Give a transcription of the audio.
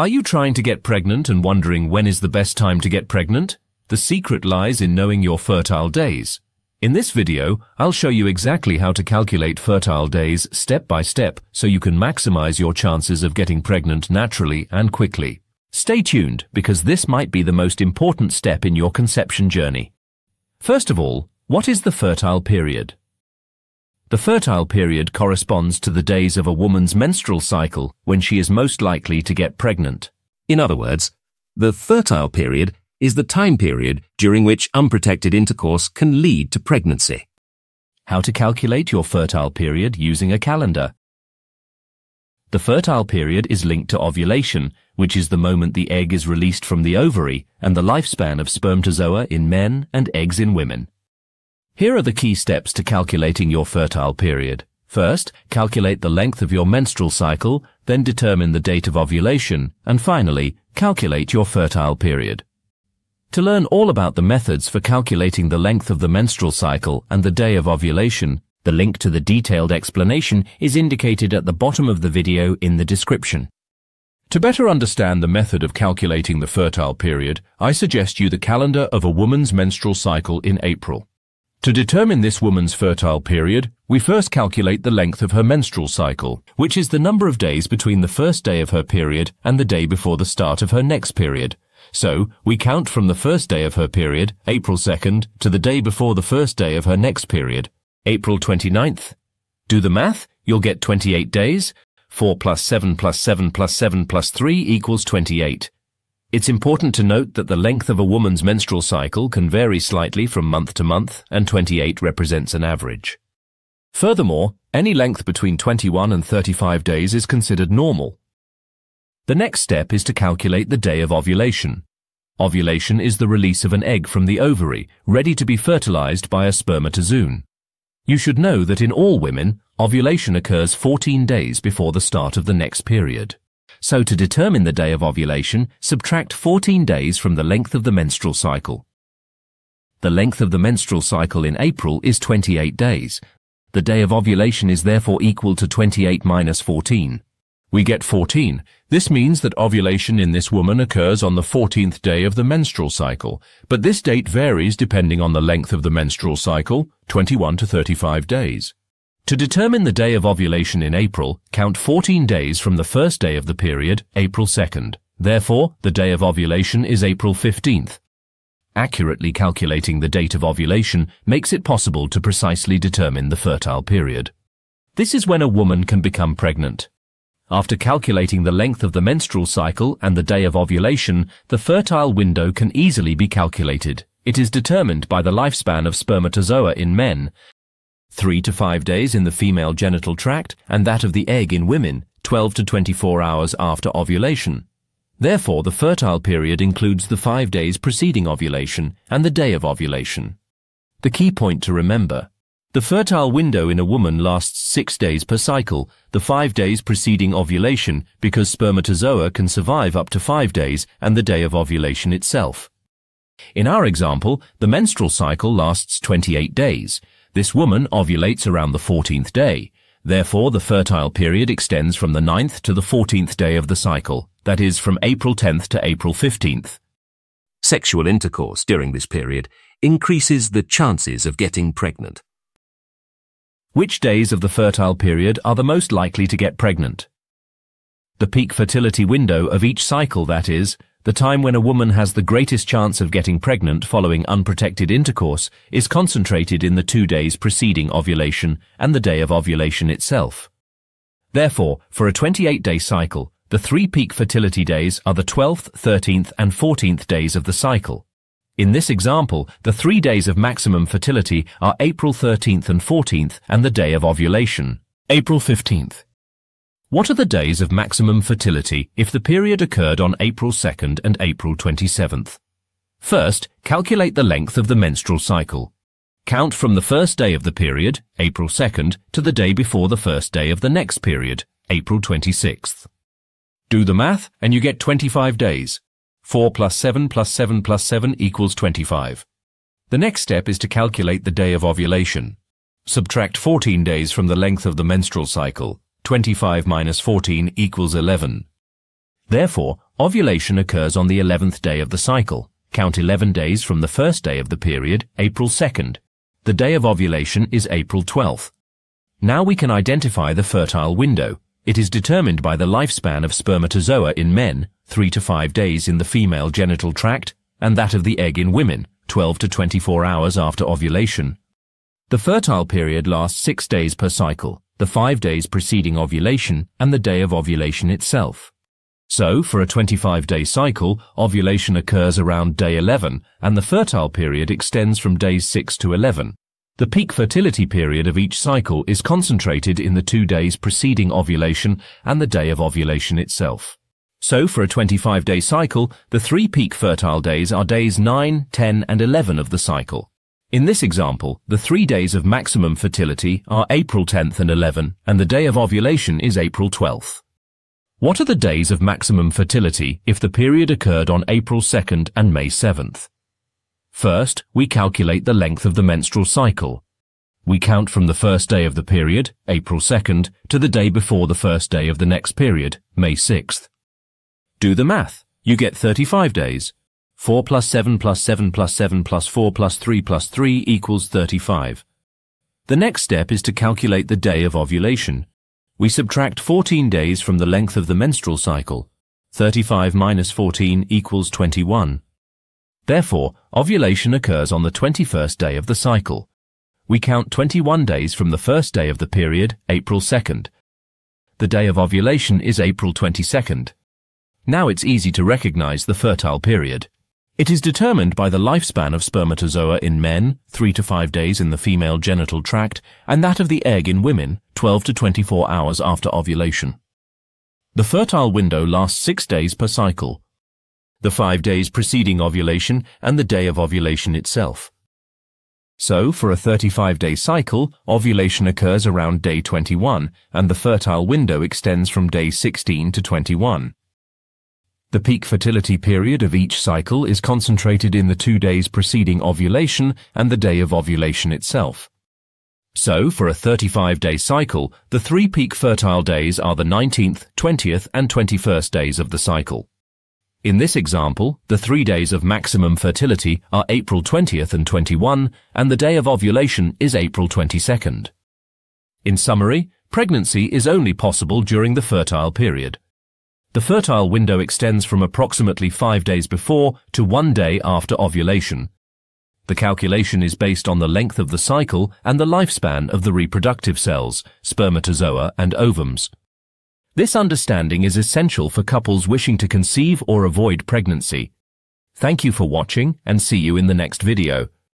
Are you trying to get pregnant and wondering when is the best time to get pregnant? The secret lies in knowing your fertile days. In this video, I'll show you exactly how to calculate fertile days step by step so you can maximize your chances of getting pregnant naturally and quickly. Stay tuned because this might be the most important step in your conception journey. First of all, what is the fertile period? The fertile period corresponds to the days of a woman's menstrual cycle when she is most likely to get pregnant. In other words, the fertile period is the time period during which unprotected intercourse can lead to pregnancy. How to calculate your fertile period using a calendar. The fertile period is linked to ovulation, which is the moment the egg is released from the ovary and the lifespan of spermatozoa in men and eggs in women. Here are the key steps to calculating your fertile period. First, calculate the length of your menstrual cycle, then determine the date of ovulation, and finally, calculate your fertile period. To learn all about the methods for calculating the length of the menstrual cycle and the day of ovulation, the link to the detailed explanation is indicated at the bottom of the video in the description. To better understand the method of calculating the fertile period, I suggest you the calendar of a woman's menstrual cycle in April. To determine this woman's fertile period, we first calculate the length of her menstrual cycle, which is the number of days between the first day of her period and the day before the start of her next period, so, we count from the first day of her period, April 2nd, to the day before the first day of her next period, April 29th. Do the math, you'll get 28 days. 4 plus 7 plus 7 plus 7 plus 3 equals 28. It's important to note that the length of a woman's menstrual cycle can vary slightly from month to month, and 28 represents an average. Furthermore, any length between 21 and 35 days is considered normal, the next step is to calculate the day of ovulation. Ovulation is the release of an egg from the ovary, ready to be fertilized by a spermatozoon. You should know that in all women, ovulation occurs 14 days before the start of the next period. So to determine the day of ovulation, subtract 14 days from the length of the menstrual cycle. The length of the menstrual cycle in April is 28 days. The day of ovulation is therefore equal to 28 minus 14. We get 14. This means that ovulation in this woman occurs on the 14th day of the menstrual cycle, but this date varies depending on the length of the menstrual cycle, 21 to 35 days. To determine the day of ovulation in April, count 14 days from the first day of the period, April 2nd. Therefore, the day of ovulation is April 15th. Accurately calculating the date of ovulation makes it possible to precisely determine the fertile period. This is when a woman can become pregnant. After calculating the length of the menstrual cycle and the day of ovulation, the fertile window can easily be calculated. It is determined by the lifespan of spermatozoa in men, 3 to 5 days in the female genital tract, and that of the egg in women, 12 to 24 hours after ovulation. Therefore, the fertile period includes the 5 days preceding ovulation and the day of ovulation. The key point to remember the fertile window in a woman lasts six days per cycle, the five days preceding ovulation, because spermatozoa can survive up to five days and the day of ovulation itself. In our example, the menstrual cycle lasts 28 days. This woman ovulates around the 14th day. Therefore, the fertile period extends from the 9th to the 14th day of the cycle, that is, from April 10th to April 15th. Sexual intercourse during this period increases the chances of getting pregnant. Which days of the fertile period are the most likely to get pregnant? The peak fertility window of each cycle, that is, the time when a woman has the greatest chance of getting pregnant following unprotected intercourse, is concentrated in the two days preceding ovulation and the day of ovulation itself. Therefore, for a 28-day cycle, the three peak fertility days are the 12th, 13th, and 14th days of the cycle. In this example, the three days of maximum fertility are April 13th and 14th and the day of ovulation, April 15th. What are the days of maximum fertility if the period occurred on April 2nd and April 27th? First, calculate the length of the menstrual cycle. Count from the first day of the period, April 2nd, to the day before the first day of the next period, April 26th. Do the math and you get 25 days. 4 plus 7 plus 7 plus 7 equals 25. The next step is to calculate the day of ovulation. Subtract 14 days from the length of the menstrual cycle. 25 minus 14 equals 11. Therefore, Ovulation occurs on the 11th day of the cycle. Count 11 days from the first day of the period, April 2nd. The day of ovulation is April 12th. Now we can identify the fertile window. It is determined by the lifespan of spermatozoa in men, 3 to 5 days in the female genital tract, and that of the egg in women, 12 to 24 hours after ovulation. The fertile period lasts 6 days per cycle, the 5 days preceding ovulation and the day of ovulation itself. So, for a 25-day cycle, ovulation occurs around day 11, and the fertile period extends from days 6 to 11. The peak fertility period of each cycle is concentrated in the two days preceding ovulation and the day of ovulation itself. So, for a 25-day cycle, the three peak fertile days are days 9, 10, and 11 of the cycle. In this example, the three days of maximum fertility are April 10th and 11, and the day of ovulation is April 12th. What are the days of maximum fertility if the period occurred on April 2nd and May 7th? First, we calculate the length of the menstrual cycle. We count from the first day of the period, April 2nd, to the day before the first day of the next period, May 6th. Do the math. You get 35 days. 4 plus 7 plus 7 plus 7 plus 4 plus 3 plus 3 equals 35. The next step is to calculate the day of ovulation. We subtract 14 days from the length of the menstrual cycle. 35 minus 14 equals 21. Therefore, ovulation occurs on the 21st day of the cycle. We count 21 days from the first day of the period, April 2nd. The day of ovulation is April 22nd. Now it's easy to recognize the fertile period. It is determined by the lifespan of spermatozoa in men, 3 to 5 days in the female genital tract, and that of the egg in women, 12 to 24 hours after ovulation. The fertile window lasts 6 days per cycle, the 5 days preceding ovulation and the day of ovulation itself. So, for a 35-day cycle, ovulation occurs around day 21, and the fertile window extends from day 16 to 21. The peak fertility period of each cycle is concentrated in the two days preceding ovulation and the day of ovulation itself. So, for a 35-day cycle, the three peak fertile days are the 19th, 20th, and 21st days of the cycle. In this example, the three days of maximum fertility are April 20th and 21, and the day of ovulation is April 22nd. In summary, pregnancy is only possible during the fertile period. The fertile window extends from approximately five days before to one day after ovulation. The calculation is based on the length of the cycle and the lifespan of the reproductive cells, spermatozoa and ovums. This understanding is essential for couples wishing to conceive or avoid pregnancy. Thank you for watching and see you in the next video.